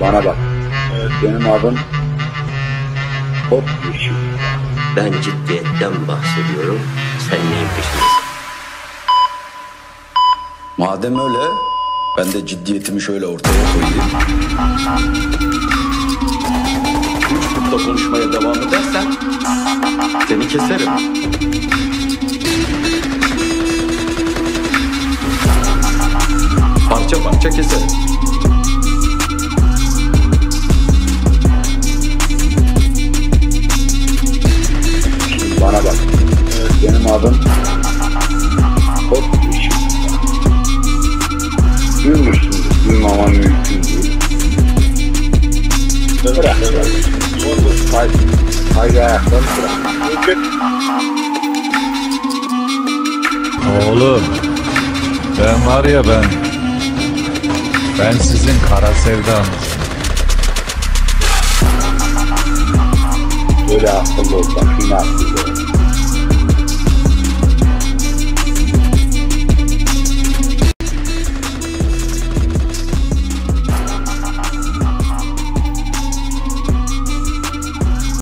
Bana bak. Benim adım Hop Yeşil. Ben ciddiyetten bahsediyorum. Sen neyin peşindesin? Madem öyle ben de ciddiyetimi şöyle ortaya koyayım. Üç kutla konuşmaya devam edersen seni keserim. Parça parça keserim. Duymuşsunuz. Duymama mümkün değil. Bırak. Haydi. Haydi ayaklarını bırak. Oğlum ben var ya ben ben sizin kara sevdanız. Böyle akıllı ol. Bak ol.